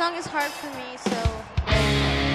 song is hard for me, so.